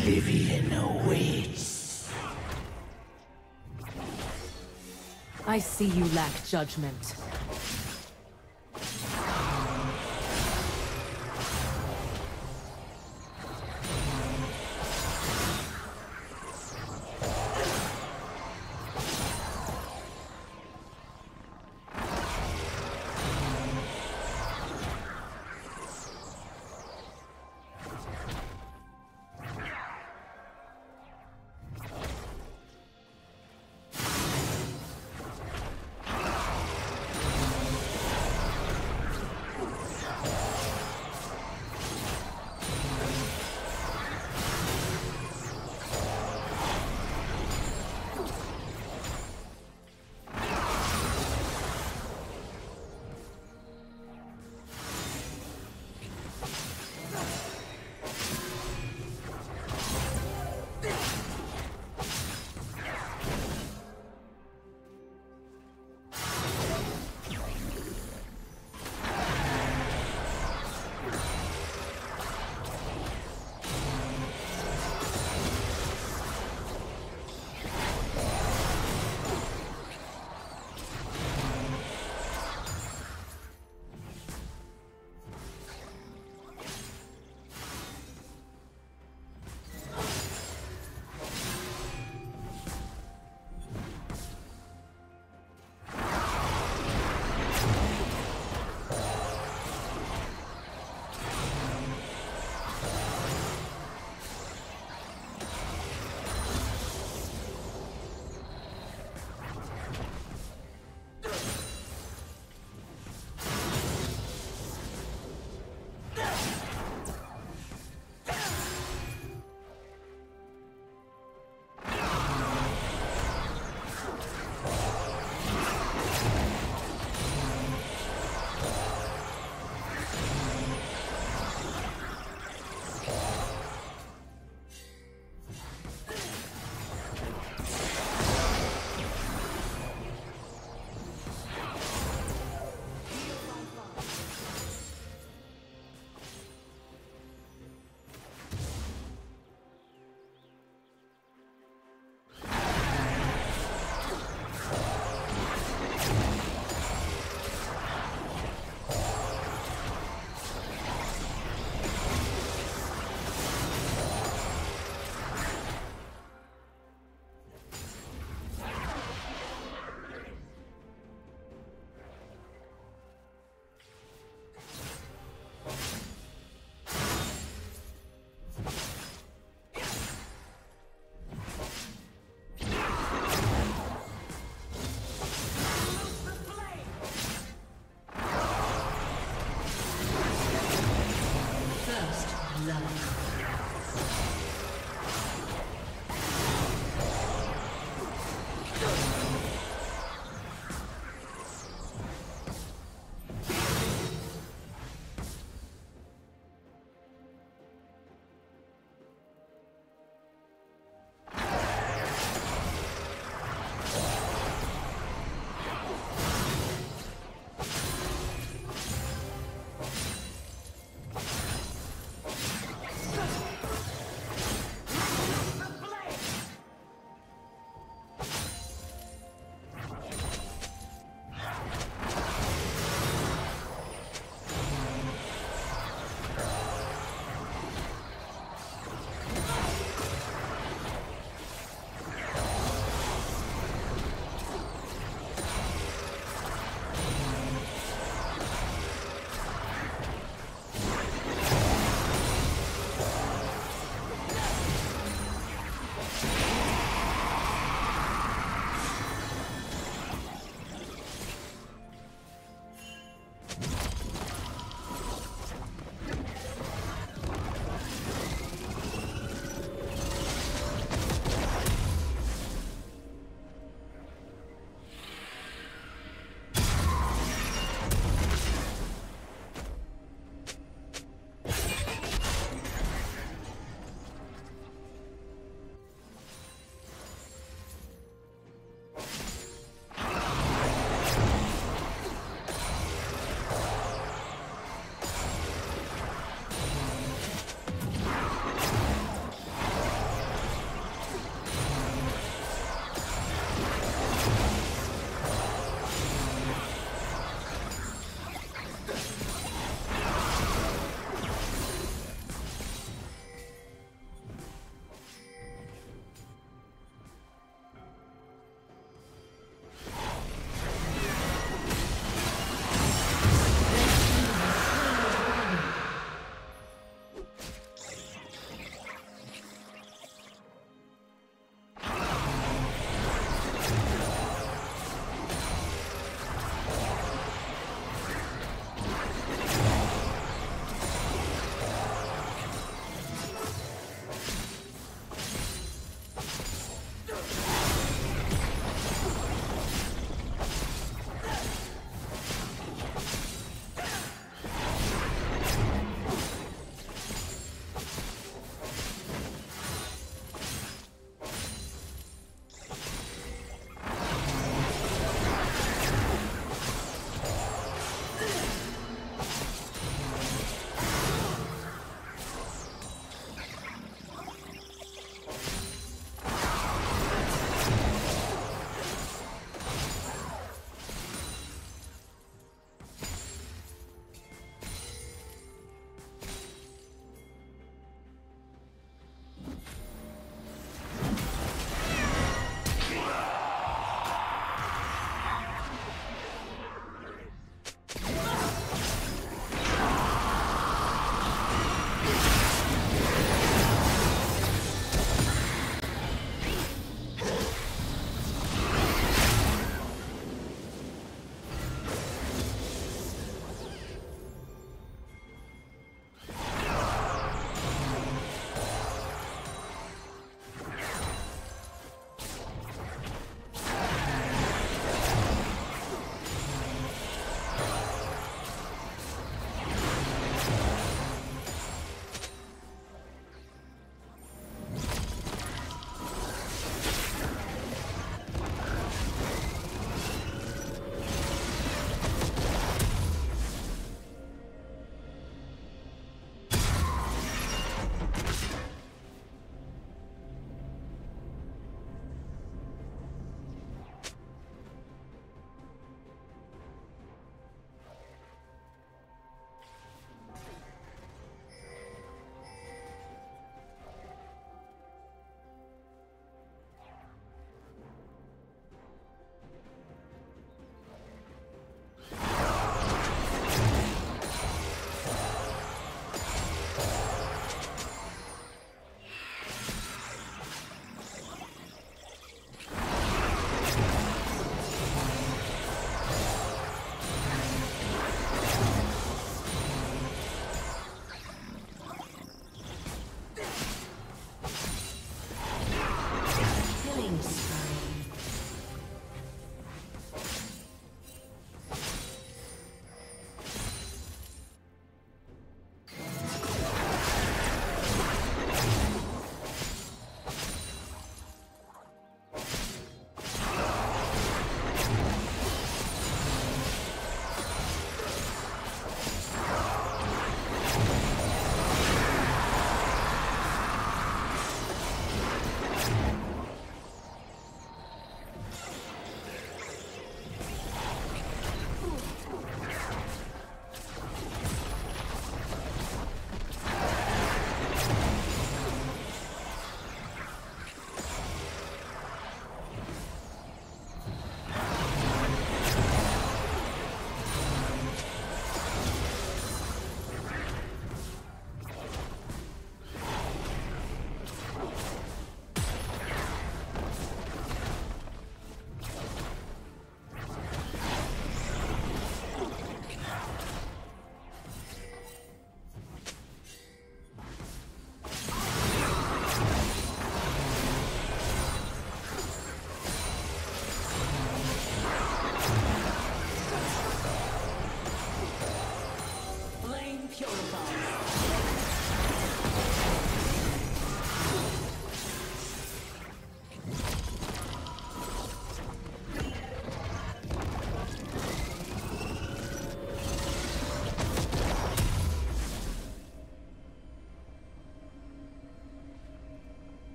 Oblivion awaits. I see you lack judgment. blood.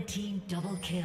Red team double kill.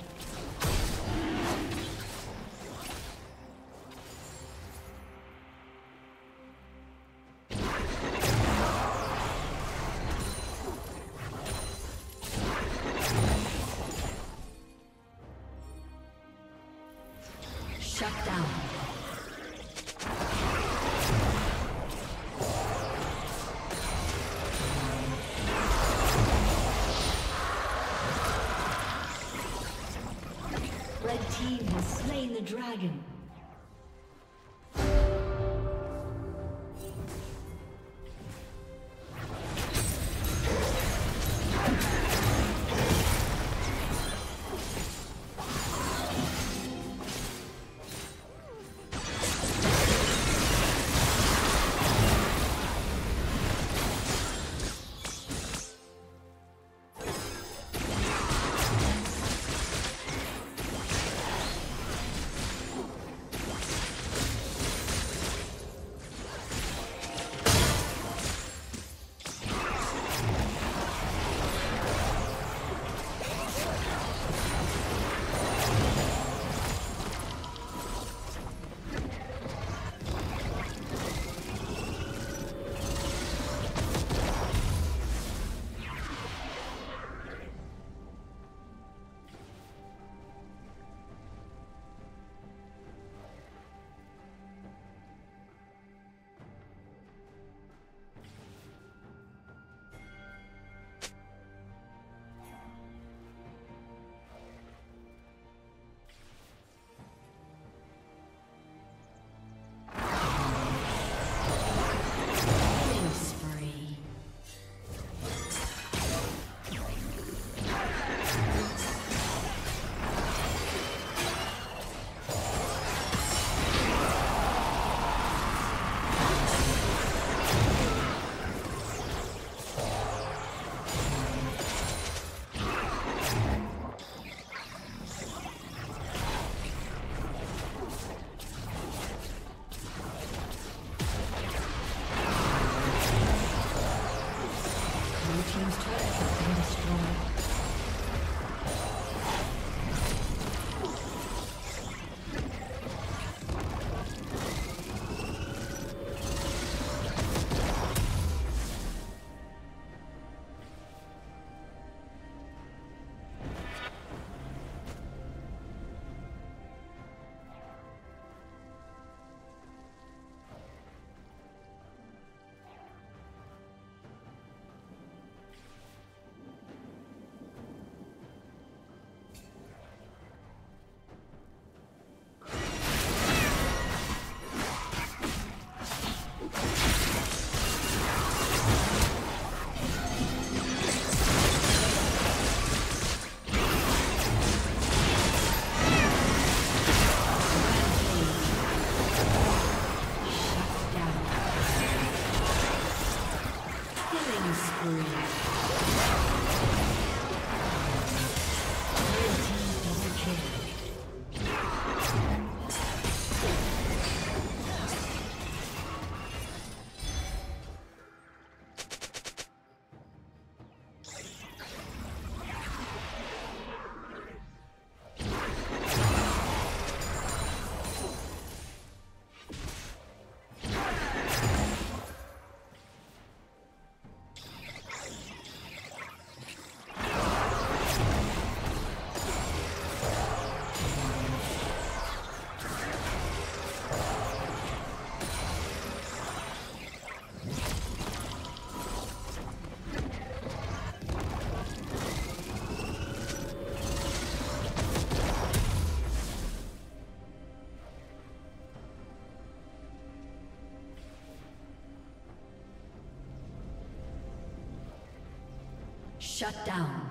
Shut down.